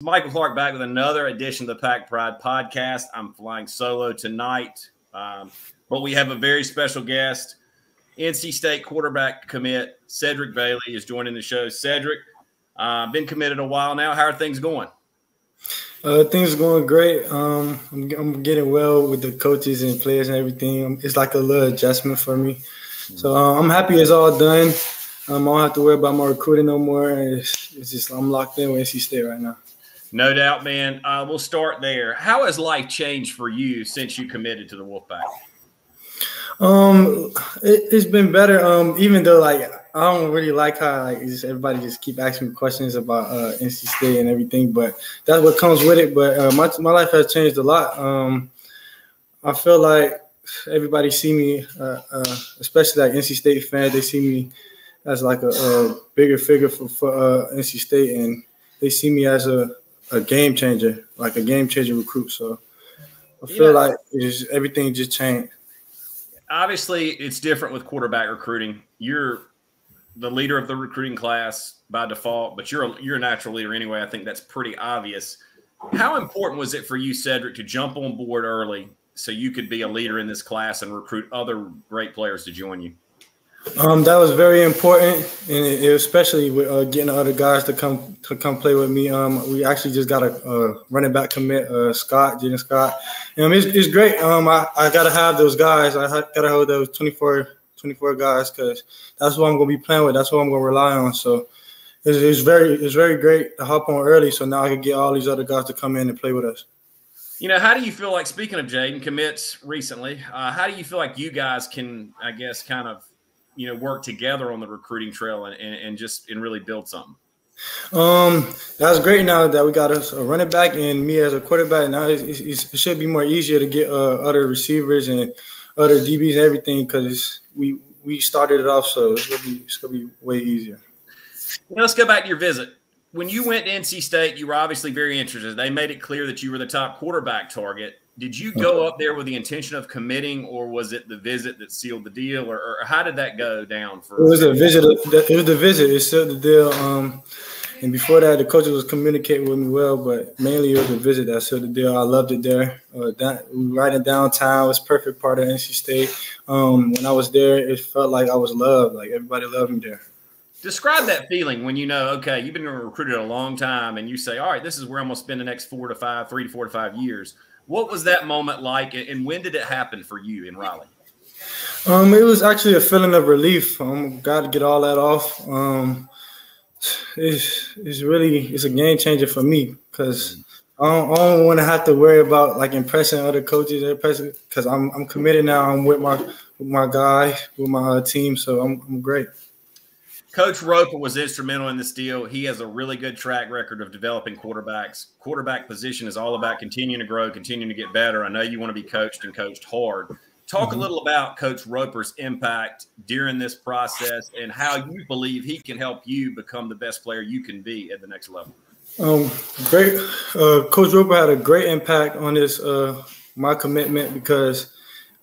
Michael Clark back with another edition of the Pack Pride podcast. I'm flying solo tonight, um, but we have a very special guest. NC State quarterback commit Cedrick Bailey is joining the show. Cedrick, uh, been committed a while now. How are things going? Uh, things are going great. Um, I'm, I'm, getting well with the coaches and players and everything. Um, it's like a little adjustment for me. So uh, I'm happy it's all done. Um, I don't have to worry about my recruiting no more. It's, it's just I'm locked in with NC State right now. No doubt, man. Uh, we'll start there. How has life changed for you since you committed to the Wolfpack? Um, it, has been better. Um, even though like I don't really like how like just everybody just keep asking me questions about uh, NC State and everything, but that's what comes with it. But uh, my my life has changed a lot. Um, I feel like everybody see me, uh, uh, especially like NC State fans, they see me as like a, a bigger figure for, for uh, NC State, and they see me as a a game changer, like a game changer recruit. So I feel yeah. like everything just changed. Obviously, it's different with quarterback recruiting. You're the leader of the recruiting class by default, but you're a, you're a natural leader anyway. I think that's pretty obvious. How important was it for you, Cedrick, to jump on board early so you could be a leader in this class and recruit other great players to join you? Um, that was very important, and it, it especially with uh, getting other guys to come to come play with me. Um, we actually just got a, a running back commit, uh, Scott, Jaden Scott. Um, it's, it's great. Um, I, I got to have those guys. I got to hold those 24, 24 guys because that's what I'm going to be playing with. That's what I'm to rely on. So it's, it's very it's very great to hop on early. So now I can get all these other guys to come in and play with us. You know, how do you feel like speaking of Jaden commits recently? Uh, how do you feel like you guys can, I guess, kind of you know work together on the recruiting trail and, and, and just and really build something? Um, that's great. Now that we got us a, running back and me as a quarterback, now it, it, it should be more easier to get uh, other receivers and other DBs and everything because we we started it off, so it's gonna be it's gonna be way easier. Now let's go back to your visit. When you went to NC State, you were obviously very interested. They made it clear that you were the top quarterback target did you go up there with the intention of committing, or was it the visit that sealed the deal, or, or how did that go down? For it was a visit. It was the visit. It sealed the deal. Um, and before that, the coaches was communicating with me well, but mainly it was the visit that sealed the deal. I loved it there. Uh, that, right in downtown it was perfect part of NC State. Um, when I was there, it felt like I was loved. Like everybody loved me there. Describe that feeling when you know, okay, you've been recruited a long time, and you say, all right, this is where I'm going to spend the next four to five, three to four to five years what was that moment like, and when did it happen for you in Raleigh? Um, it was actually a feeling of relief. Um, got to get all that off. Um, it's it's really it's a game changer for me because I don't, don't want to have to worry about like impressing other coaches because I'm I'm committed now. I'm with my with my guy with my uh, team, so I'm I'm great. Coach Roper was instrumental in this deal. He has a really good track record of developing quarterbacks. Quarterback position is all about continuing to grow, continuing to get better. I know you want to be coached and coached hard. Talk mm-hmm. a little about Coach Roper's impact during this process and how you believe he can help you become the best player you can be at the next level. Um, great. Uh, Coach Roper had a great impact on this uh, my commitment because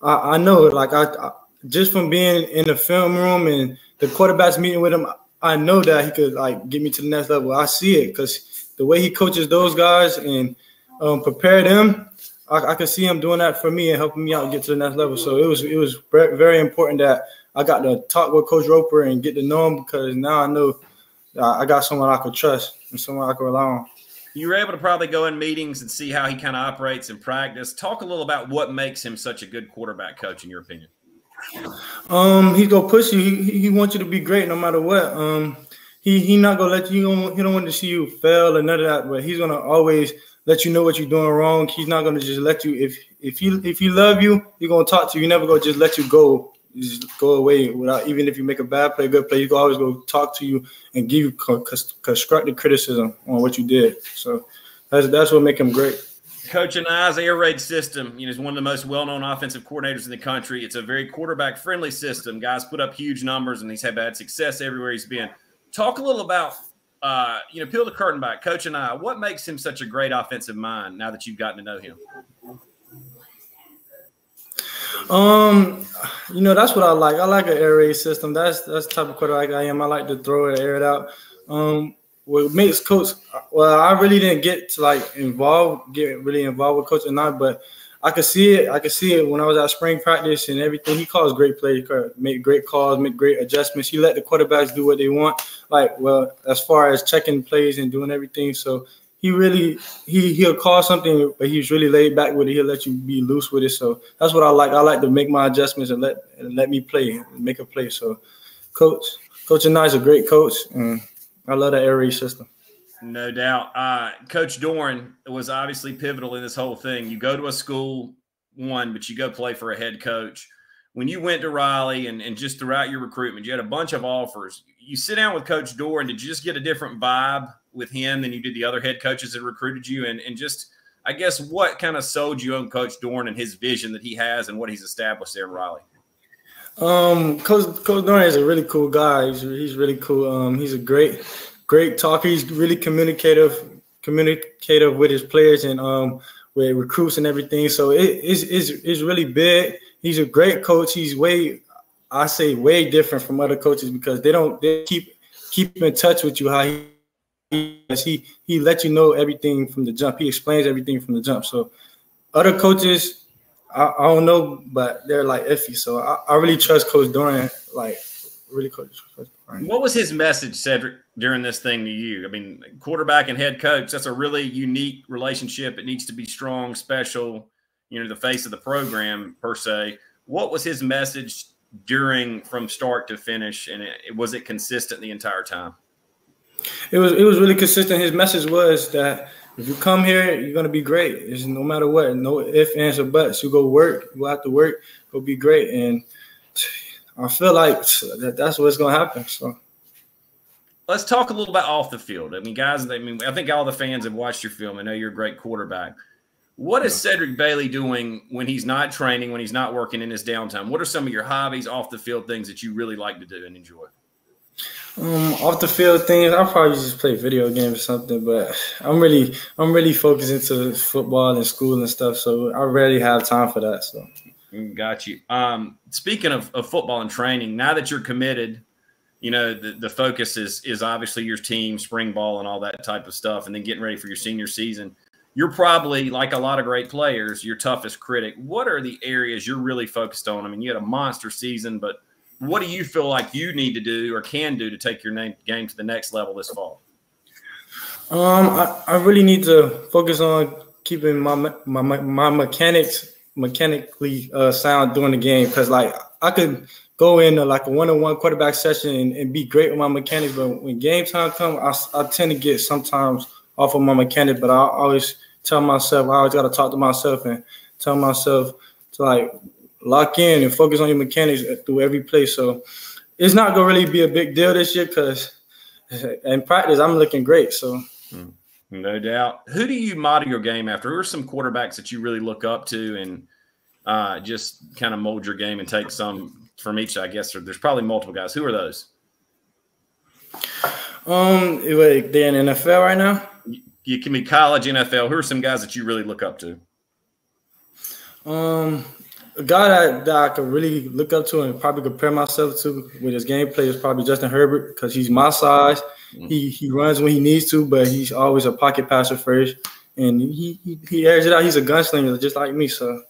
I, I know, like I, I just from being in the film room and the quarterbacks meeting with him, I know that he could like get me to the next level. I see it because the way he coaches those guys and um, prepare them, I, I could see him doing that for me and helping me out get to the next level. So it was it was very important that I got to talk with Coach Roper and get to know him because now I know I got someone I could trust and someone I could rely on. You were able to probably go in meetings and see how he kind of operates in practice. Talk a little about what makes him such a good quarterback coach, in your opinion. Um, he's gonna push you. He, he wants you to be great no matter what. Um, he he not gonna let you. He don't, he don't want to see you fail or none of that. But he's gonna always let you know what you're doing wrong. He's not gonna just let you. If if he if he love you, he's gonna talk to you. He never gonna just let you go. Just go away without even if you make a bad play, good play. He's gonna always go talk to you and give you constructive criticism on what you did. So that's that's what make him great. Coach Anae's air raid system, you know, is one of the most well-known offensive coordinators in the country. It's a very quarterback-friendly system. Guys put up huge numbers, and he's had bad success everywhere he's been. Talk a little about, uh, you know, peel the curtain back. Coach Anae, what makes him such a great offensive mind now that you've gotten to know him? Um, you know, that's what I like. I like an air raid system. That's that's the type of quarterback I am. I like to throw it, air it out. Um, what makes coach well i really didn't get to like involved get really involved with coach Anae but i could see it i could see it when i was at spring practice and everything. He calls great plays make great calls make great adjustments. He let the quarterbacks do what they want like well as far as checking plays and doing everything. So he really he he'll call something but he's really laid back with it. He'll let you be loose with it. So that's what i like. I like to make my adjustments and let and let me play and make a play. So coach coach Anae is a great coach and I love the air raid system. No doubt. Uh, Coach Doeren was obviously pivotal in this whole thing. You go to a school, one, but you go play for a head coach. When you went to Raleigh and, and just throughout your recruitment, you had a bunch of offers. You sit down with Coach Doeren. Did you just get a different vibe with him than you did the other head coaches that recruited you? And, and just, I guess, what kind of sold you on Coach Doeren and his vision that he has and what he's established there in Raleigh? Um, Coach Coach Doeren is a really cool guy. He's he's really cool. Um, he's a great great talker. He's really communicative communicative with his players and um with recruits and everything. So it is is is really big. He's a great coach. He's way I say way different from other coaches because they don't they keep keep in touch with you how he he he lets you know everything from the jump. He explains everything from the jump. So other coaches I, I don't know, but they're like iffy. So I, I really trust Coach Doeren. Like really coach. What was his message, Cedrick, during this thing to you? I mean, quarterback and head coach, that's a really unique relationship. It needs to be strong, special, you know, the face of the program per se. What was his message during from start to finish? And it, was it consistent the entire time? It was it was really consistent. His message was that if you come here, you're gonna be great. It's no matter what, no if, ands, or buts. You go work, you go out to work, go be great. And I feel like that that's what's gonna happen. So let's talk a little bit off the field. I mean, guys, I mean, I think all the fans have watched your film. I know you're a great quarterback. What is Cedrick Bailey doing when he's not training, when he's not working in his downtime? What are some of your hobbies, off the field things that you really like to do and enjoy? Um, off the field things, I'll probably just play video games or something. But I'm really, I'm really focused into football and school and stuff, so I rarely have time for that. So, got you. Um, speaking of, of football and training, now that you're committed, you know the, the focus is is obviously your team, spring ball, and all that type of stuff, and then getting ready for your senior season. You're probably like a lot of great players, your toughest critic. What are the areas you're really focused on? I mean, you had a monster season, but what do you feel like you need to do or can do to take your name, game to the next level this fall? Um, I, I really need to focus on keeping my my my mechanics mechanically uh, sound during the game because like I could go in like a one-on-one quarterback session and, and, be great with my mechanics, but when game time comes, I, I tend to get sometimes off of my mechanics. But I always tell myself I always got to talk to myself and tell myself to like lock in and focus on your mechanics through every play. So it's not gonna really be a big deal this year because in practice I'm looking great. So hmm. no doubt. Who do you model your game after? Who are some quarterbacks that you really look up to and uh, just kind of mold your game and take some from each? I guess there's probably multiple guys. Who are those? Um, wait, they're in NFL right now. You can be college, NFL. Who are some guys that you really look up to? Um, a guy that, that I could really look up to and probably compare myself to with his gameplay is probably Justin Herbert because he's my size. Mm-hmm. He he runs when he needs to, but he's always a pocket passer first, and he he, he airs it out. He's a gunslinger just like me. So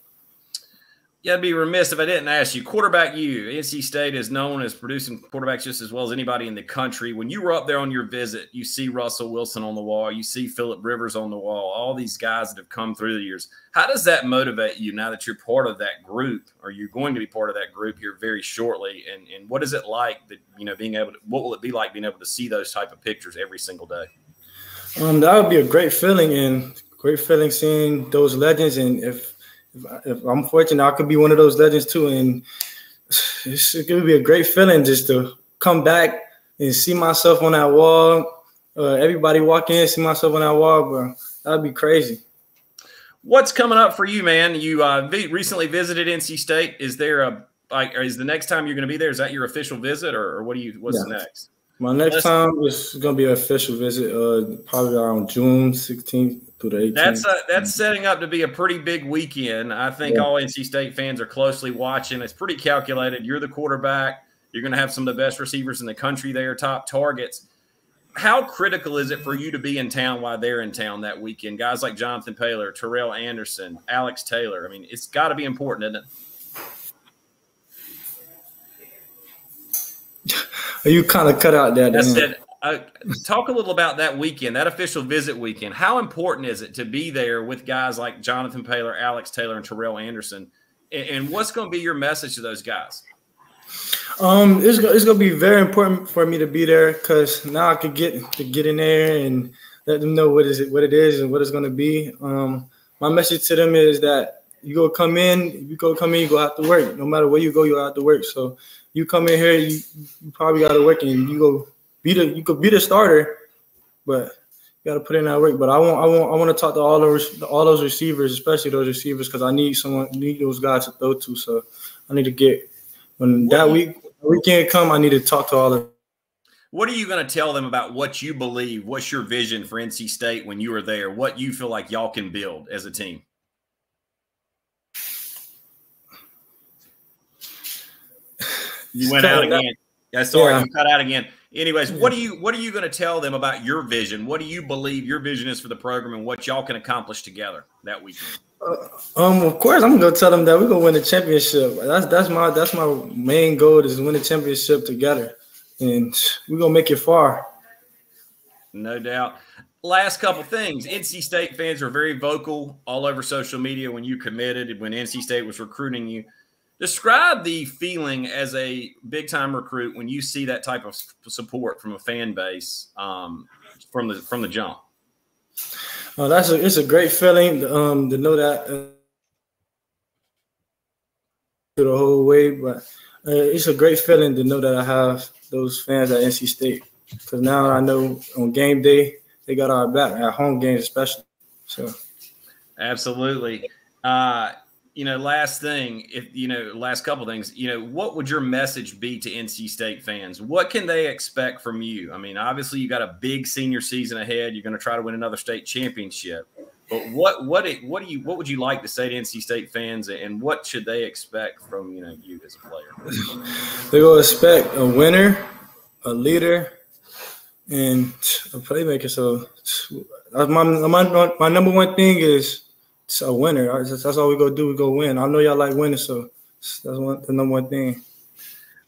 yeah, I'd be remiss if I didn't ask you. Quarterback you, NC State is known as producing quarterbacks just as well as anybody in the country. When you were up there on your visit, you see Russell Wilson on the wall, you see Philip Rivers on the wall, all these guys that have come through the years. How does that motivate you now that you're part of that group, or you're going to be part of that group here very shortly? And and what is it like that you know being able to? What will it be like being able to see those type of pictures every single day? Um, that would be a great feeling, and great feeling seeing those legends. And if if, I, if I'm fortunate, I could be one of those legends too. And it's, it could be a great feeling just to come back and see myself on that wall. Uh, everybody walk in, see myself on that wall, bro. That'd be crazy. What's coming up for you, man? You uh, recently visited NC State. Is there a like? Is the next time you're going to be there? Is that your official visit, or, or what do you? What's yeah. next? My next Let's, time is going to be an official visit, uh, probably around June 16th through the 18th. That's a, that's mm. setting up to be a pretty big weekend. I think yeah. all NC State fans are closely watching. It's pretty calculated. You're the quarterback. You're going to have some of the best receivers in the country there, top targets. how critical is it for you to be in town while they're in town that weekend? Guys like Jonathan Paylor, Terrell Anderson, Alex Taylor. I mean, it's got to be important, isn't it? Are You kind of cut out that. Uh, I said, uh, talk a little about that weekend, that official visit weekend. How important is it to be there with guys like Jonathan Paylor, Alex Taylor, and Terrell Anderson? And, and what's going to be your message to those guys? Um, it's it's gonna be very important for me to be there because now I could get to get in there and let them know what is it, what it is, and what it's gonna be. Um, my message to them is that you go come in, you go come in, you go out to work. No matter where you go, you out to work. So you come in here, you, you probably got to work, and you go be the you could be the starter, but you got to put in that work. But I want I want I want to talk to all those all those receivers, especially those receivers, because I need someone need those guys to throw to. So I need to get when that week weekend come, I need to talk to all of them. What are you going to tell them about what you believe? What's your vision for NC State when you are there? What you feel like y'all can build as a team? You went out again. Yeah, sorry, yeah. you cut out again. Anyways, what are you what are you going to tell them about your vision? What do you believe your vision is for the program and what y'all can accomplish together that weekend? Uh, um, of course, I'm gonna tell them that we're gonna win the championship. That's that's my that's my main goal is win the championship together, and we're gonna make it far. No doubt. Last couple things. NC State fans were very vocal all over social media when you committed, when NC State was recruiting you. Describe the feeling as a big time recruit when you see that type of support from a fan base um, from the from the jump. Oh, that's a it's a great feeling um, to know that uh, the whole way, but uh, it's a great feeling to know that I have those fans at NC State because now I know on game day they got our back at home games especially. So, absolutely. Uh, you know, last thing, if you know, last couple things, you know, what would your message be to NC State fans? What can they expect from you? I mean, obviously, you got a big senior season ahead. You're going to try to win another state championship. But what what what do you what would you like to say to NC State fans, and what should they expect from you know you as a player? They will expect a winner, a leader, and a playmaker. So my my my number one thing is it's a winner. That's, all we go do. We go win. I know y'all like winning, so that's one the number one thing.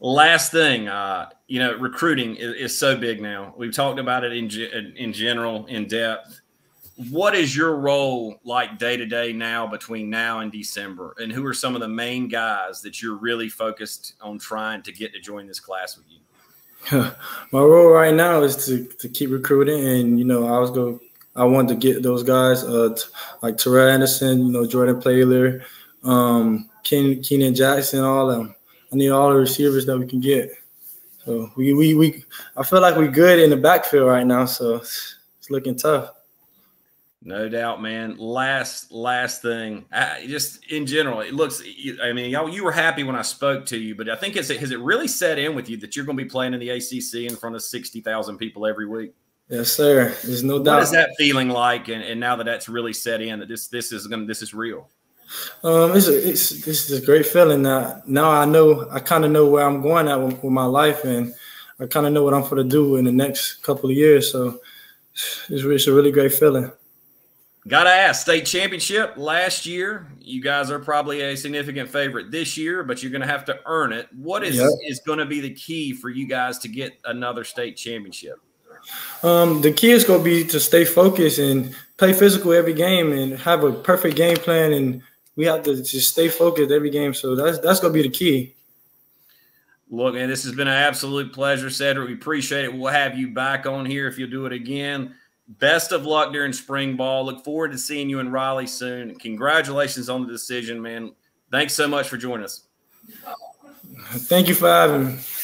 Last thing, uh, you know, recruiting is, is, so big now. We've talked about it in in general, in depth. What is your role like day to day now between now and December? And who are some of the main guys that you're really focused on trying to get to join this class with you? My role right now is to, to keep recruiting, and you know, I was go I wanted to get those guys, uh, t- like Terrell Anderson, you know, Jordan Paylor, um, Ken, Keenan Jackson, all of them. I need all the receivers that we can get. So we, we, we I feel like we're good in the backfield right now. So it's, it's looking tough. No doubt, man. Last last thing, I, just in general, it looks. I mean, y'all, you were happy when I spoke to you, but I think has it, has it really set in with you that you're going to be playing in the ACC in front of sixty thousand people every week? Yes, sir. There's no doubt. What is that feeling like? And, and now that that's really set in, that this this is gonna this is real. Um, it's a, it's this is a great feeling. Now now I know I kind of know where I'm going at with, with my life, and I kind of know what I'm going to do in the next couple of years. So it's, it's a really great feeling. Got to ask, state championship last year. You guys are probably a significant favorite this year, but you're going to have to earn it. What is yep. is going to be the key for you guys to get another state championship? Um, the key is going to be to stay focused and play physical every game and have a perfect game plan. And we have to just stay focused every game. So that's that's going to be the key. Look, man, this has been an absolute pleasure, Cedrick. We appreciate it. We'll have you back on here if you'll do it again. Best of luck during spring ball. Look forward to seeing you in Raleigh soon. Congratulations on the decision, man. Thanks so much for joining us. Thank you for having me.